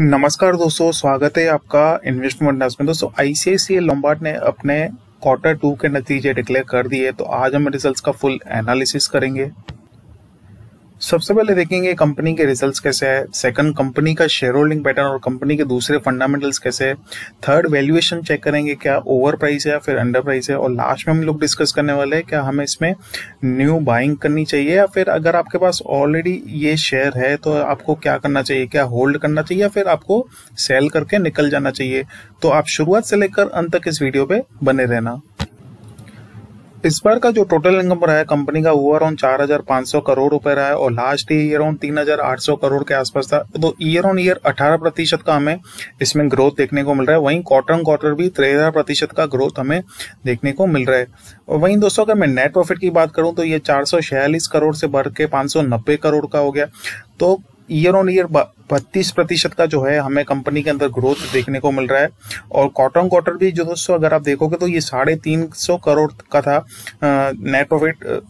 नमस्कार दोस्तों, स्वागत है आपका इन्वेस्टमेंट न्यूज़ में। दोस्तों आईसीआईसी लंबार्ड ने अपने क्वार्टर टू के नतीजे डिक्लेयर कर दिए तो आज हम रिजल्ट्स का फुल एनालिसिस करेंगे। सबसे पहले देखेंगे कंपनी के रिजल्ट्स कैसे है। सेकंड कंपनी का शेयर होल्डिंग पैटर्न और कंपनी के दूसरे फंडामेंटल्स कैसे है। थर्ड वैल्यूएशन चेक करेंगे, क्या ओवर प्राइस है या फिर अंडर प्राइस है। और लास्ट में हम लोग डिस्कस करने वाले हैं, क्या हमें इसमें न्यू बाइंग करनी चाहिए या फिर अगर आपके पास ऑलरेडी ये शेयर है तो आपको क्या करना चाहिए? क्या होल्ड करना चाहिए या फिर आपको सेल करके निकल जाना चाहिए? तो आप शुरुआत से लेकर अंत तक इस वीडियो पे बने रहना। इस बार का जो टोटल इनकम रहा है कंपनी का, वो अराउंड चार हज़ार पाँच सौ करोड़ रुपए रहा है और लास्ट ईयर आठ सौ करोड़ के आसपास था। तो ईयर ऑन ईयर अठारह प्रतिशत का हमें इसमें ग्रोथ देखने को मिल रहा है। वहीं क्वार्टर क्वार्टर भी तेरह प्रतिशत का ग्रोथ हमें देखने को मिल रहा है। और वहीं दोस्तों, अगर मैं नेट प्रॉफिट की बात करूँ तो ये चार सौ छियालीस करोड़ से बढ़ के पाँच करोड़ का हो गया। तो ईयर ऑन ईयर बत्तीस प्रतिशत का जो है हमें कंपनी के अंदर ग्रोथ देखने को मिल रहा है। और क्वार्टर ऑन क्वार्टर भी जो दोस्तों, अगर आप देखोगे तो ये साढ़े तीन सौ करोड़ का था नेट प्रॉफिट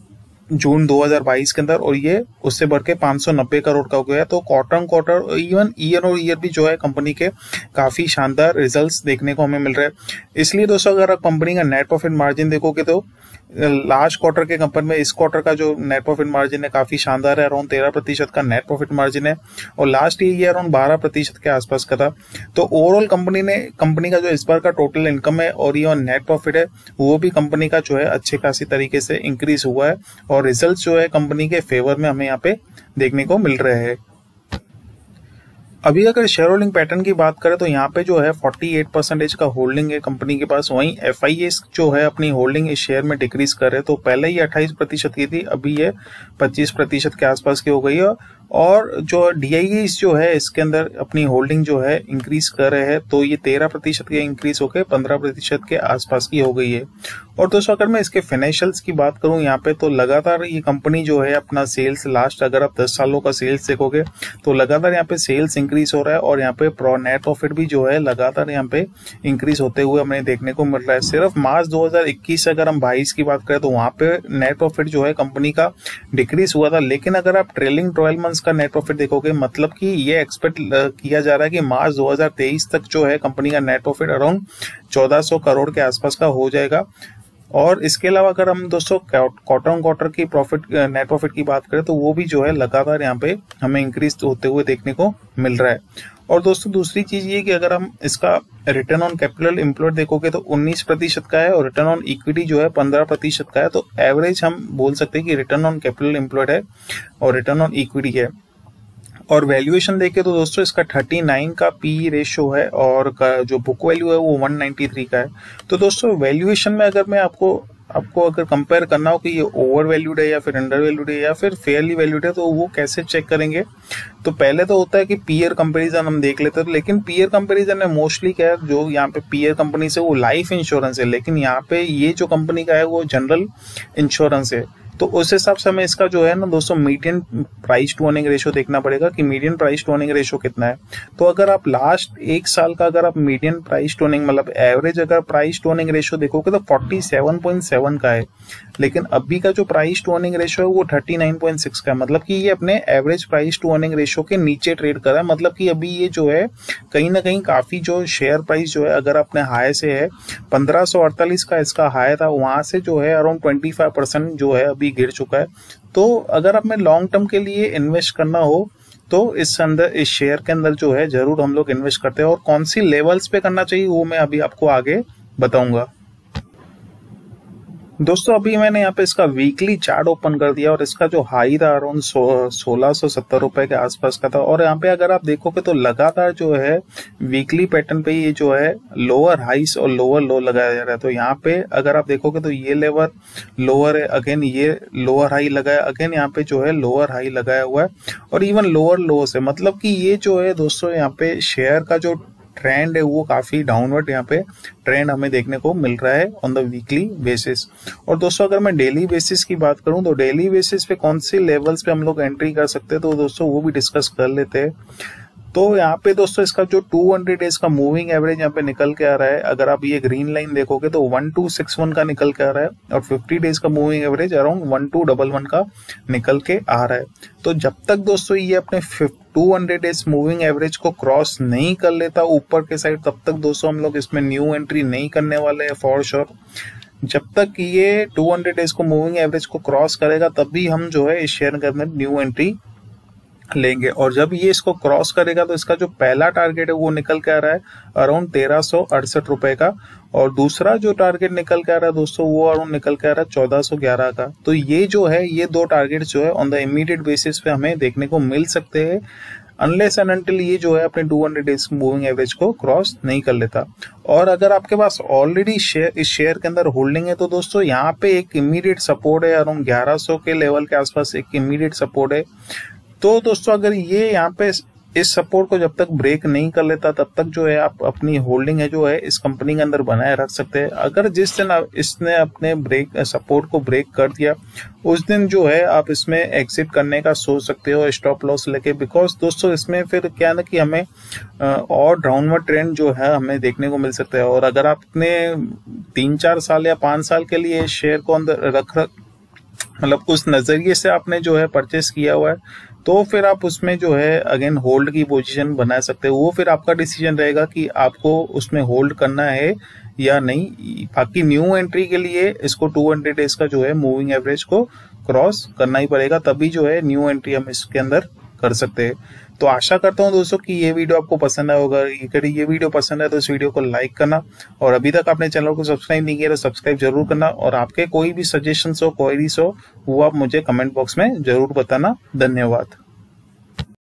जून 2022 के अंदर, और ये उससे बढ़ के 590 करोड़ का हो गया तो quarter on quarter even year और ईयर भी जो है कंपनी के काफ़ी शानदार रिजल्ट्स देखने को हमें मिल रहे हैं। इसलिए दोस्तों, अगर आप कंपनी का नेट प्रॉफिट मार्जिन देखोगे तो लास्ट क्वार्टर के कंपेयर में इस क्वार्टर का जो नेट प्रॉफिट मार्जिन है, काफ़ी शानदार है अराउंड तेरह प्रतिशत का नेट प्रॉफिट मार्जिन है। और लास्ट ईयर ये अराउंड बारह प्रतिशत के आसपास का था। तो ओवरऑल कंपनी ने कंपनी का जो इस बार का टोटल इनकम है और ये नेट प्रॉफिट है, वो भी कंपनी का जो है अच्छे खासी तरीके से इंक्रीज हुआ है। और रिज़ल्ट जो है कंपनी के फेवर में हमें यहाँ पे देखने को मिल रहे हैं। अभी अगर शेयर होल्डिंग पैटर्न की बात करें तो यहाँ पे जो है 48 परसेंटेज का होल्डिंग है कंपनी के पास। वहीं एफ़ जो है अपनी होल्डिंग इस शेयर में डिक्रीज कर रहे तो पहले ही 28 प्रतिशत की थी, अभी ये 25 प्रतिशत के आसपास की हो गई है। और जो डी जो है, इसके अंदर अपनी होल्डिंग जो है इंक्रीज कर रहे हैं तो ये तेरह प्रतिशत के इंक्रीज होकर पंद्रह प्रतिशत के आसपास की हो गई है। और दोस्तों, अगर मैं इसके फाइनेंशियल्स की बात करूँ यहाँ पे तो लगातार ये कंपनी जो है, अपना सेल्स लास्ट अगर आप दस सालों का सेल्स देखोगे तो लगातार यहाँ पे सेल्स इंक्रीज हो रहा है और यहाँ पे प्रो नेट प्रॉफिट भी जो है, लगातार यहाँ पे इंक्रीज होते हुए हमें देखने को मिल रहा है। सिर्फ़ मार्च दो से अगर हम बाईस की बात करें तो वहाँ पे नेट प्रॉफिट जो है कंपनी का डिक्रीज हुआ था। लेकिन अगर आप ट्रेलिंग ट्वेल्व मंथ्स का नेट प्रॉफिट देखोगे मतलब कि ये एक्सपेक्ट किया जा रहा है कि मार्च 2023 तक जो है कंपनी का नेट प्रॉफिट अराउंड 1400 करोड़ के आसपास का हो जाएगा। और इसके अलावा अगर हम दोस्तों क्वार्टर ऑन क्वार्टर की प्रॉफिट नेट प्रॉफिट की बात करें तो वो भी जो है लगातार यहाँ पे हमें इंक्रीज होते हुए देखने को मिल रहा है। और दोस्तों दूसरी चीज़ ये कि अगर हम इसका रिटर्न ऑन कैपिटल एम्प्लॉयड देखोगे तो 19 प्रतिशत का है और रिटर्न ऑन इक्विटी जो है 15 प्रतिशत का है तो एवरेज हम बोल सकते हैं कि रिटर्न ऑन कैपिटल एम्प्लॉयड है और रिटर्न ऑन इक्विटी है। और वैल्यूएशन देखे तो दोस्तों इसका 39 का पी रेशियो है और का जो बुक वैल्यू है वो 193 का है। तो दोस्तों वैल्यूएशन में अगर मैं आपको आपको अगर कंपेयर करना हो कि ये ओवर वैल्यूड है या फिर अंडर वैल्यूड है या फिर फेयरली वैल्यूड है तो वो कैसे चेक करेंगे? तो पहले तो होता है कि पीयर कंपैरिजन हम देख लेते हैं लेकिन पीयर कंपैरिजन में मोस्टली क्या है, जो यहाँ पे पीयर कंपनी से वो लाइफ इंश्योरेंस है, लेकिन यहाँ पे ये जो कंपनी का है वो जनरल इंश्योरेंस है। तो उस हिसाब से हमें इसका जो है ना दोस्तों medium price to earning ratio देखना पड़ेगा कि medium price to earning ratio कितना है। तो अगर आप लास्ट एक साल का अगर आप मीडियम प्राइस टू अर्निंग मतलब एवरेज अगर प्राइस टू अर्निंग रेशियो देखोगे तो 47.7 का है। लेकिन अभी का जो प्राइस टू अर्निंग रेशियो है वो 39.6 का है। मतलब कि ये अपने average price to earning ratio के नीचे ट्रेड कर रहा है। मतलब कि अभी ये जो है, कहीं ना कहीं काफ़ी जो शेयर प्राइस जो है, अगर अपने हाई से है, पंद्रह का इसका हाई था, वहाँ से जो है अराउंड ट्वेंटी जो है अभी गिर चुका है। तो अगर हमें लॉन्ग टर्म के लिए इन्वेस्ट करना हो तो इस अंदर, इस शेयर के अंदर जो है, ज़रूर हम लोग इन्वेस्ट करते हैं। और कौन सी लेवल्स पे करना चाहिए, वो मैं अभी आपको आगे बताऊँगा। दोस्तों, अभी मैंने यहाँ पे इसका वीकली चार्ट ओपन कर दिया और इसका जो हाई था अराउंड सोलह सौ सत्तर रुपए के आसपास का था। और यहाँ पे अगर आप देखोगे तो लगातार जो है वीकली पैटर्न पे ये जो है लोअर हाइस और लोअर लो लगाया जा रहा है। तो यहाँ पे अगर आप देखोगे तो ये लेवल लोअर है। अगेन ये लोअर हाई लगाया अगेन यहाँ पे जो है लोअर हाई लगाया हुआ है। और इवन लोअर लो से मतलब की ये जो है, दोस्तों, यहाँ पे शेयर का जो ट्रेंड है, वो काफ़ी डाउनवर्ड यहाँ पे ट्रेंड हमें देखने को मिल रहा है ऑन द वीकली बेसिस और दोस्तों, अगर मैं डेली बेसिस की बात करूँ तो डेली बेसिस पे कौन सी लेवल्स पे हम लोग एंट्री कर सकते हैं तो दोस्तों, वो भी डिस्कस कर लेते हैं। तो यहाँ पे दोस्तों, इसका जो 200 डेज़ का मूविंग एवरेज यहाँ पे निकल के आ रहा है। अगर आप ये ग्रीन लाइन देखोगे तो 1261 का निकल के आ रहा है और 50 डेज़ का मूविंग एवरेज अराउंड 1211 का निकल के आ रहा है। तो जब तक दोस्तों, ये अपने 200 डेज़ मूविंग एवरेज को क्रॉस नहीं कर लेता ऊपर के साइड तब तक दोस्तों हम लोग इसमें न्यू एंट्री नहीं करने वाले हैं फॉर श्योर जब तक ये 200 डेज़ को मूविंग एवरेज को क्रॉस करेगा, तभी हम जो है इस शेयर के अंदर न्यू एंट्री लेंगे। और जब ये इसको क्रॉस करेगा तो इसका जो पहला टारगेट है, वो निकल के आ रहा है अराउंड तेरह सौ अड़सठ रुपए का। और दूसरा जो टारगेट निकल के आ रहा है दोस्तों, वो अराउंड निकल के आ रहा है चौदह सौ ग्यारह का। तो ये जो है, ये दो टारगेट जो है ऑन द इमीडिएट बेसिस पे हमें देखने को मिल सकते हैं अनलेस एंड अनटिल ये जो है, अपने 200 डेज़ मूविंग एवरेज को क्रॉस नहीं कर लेता। और अगर आपके पास ऑलरेडी शेयर इस शेयर के अंदर होल्डिंग है तो दोस्तों, यहाँ पे एक इमीडिएट सपोर्ट है अराउंड 1100 के लेवल के आसपास एक इमीडिएट सपोर्ट है। तो दोस्तों, अगर ये यहाँ पे इस सपोर्ट को जब तक ब्रेक नहीं कर लेता, तब तक जो है आप अपनी होल्डिंग है जो है इस कंपनी के अंदर बनाए रख सकते हैं। अगर जिस दिन इसने अपने ब्रेक सपोर्ट को ब्रेक कर दिया, उस दिन जो है आप इसमें एग्जिट करने का सोच सकते हो स्टॉप लॉस लेके। बिकॉज़ दोस्तों, इसमें फिर क्या ना कि हमें और डाउनवर्ड ट्रेंड जो है हमें देखने को मिल सकता है। और अगर आपने तीन चार साल या पाँच साल के लिए शेयर को अंदर रख रख मतलब उस नज़रिए से आपने जो है परचेस किया हुआ है तो फिर आप उसमें जो है अगेन होल्ड की पोजीशन बना सकते हो। वो फिर आपका डिसीज़न रहेगा कि आपको उसमें होल्ड करना है या नहीं। बाकी न्यू एंट्री के लिए इसको 200 डेज़ का जो है मूविंग एवरेज को क्रॉस करना ही पड़ेगा। तभी जो है न्यू एंट्री हम इसके अंदर कर सकते हैं। तो आशा करता हूँ दोस्तों कि ये वीडियो आपको पसंद आया होगा। ये ये वीडियो पसंद है तो इस वीडियो को लाइक करना और अभी तक आपने चैनल को सब्सक्राइब नहीं किया तो सब्सक्राइब ज़रूर करना और आपके कोई भी सजेशन हो क्वेरीज हो वो आप मुझे कमेंट बॉक्स में ज़रूर बताना। धन्यवाद।